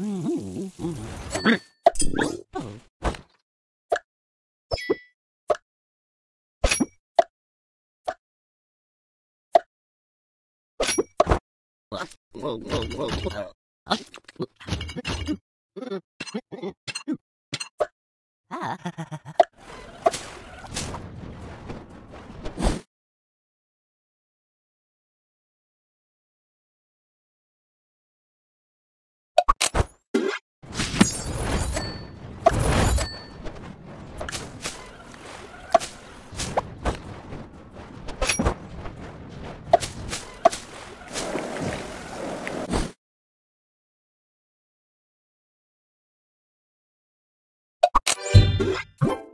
Mm-hmm. Ah. ん?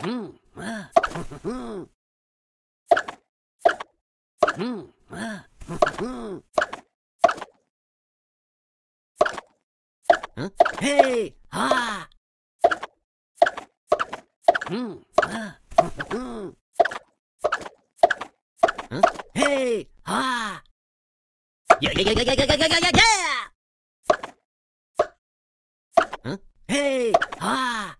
Mm, ah, mm, ah, mm. Huh? Hey, ha! Mm, ah, mm. Huh? Hey, ha! Yeah, yeah, yeah, yeah, yeah, yeah, yeah, yeah! Huh? Hey, ha!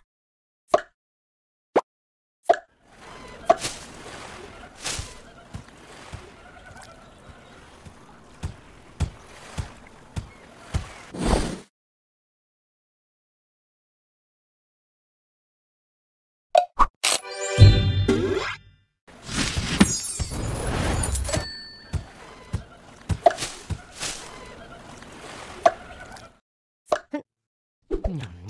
Yum.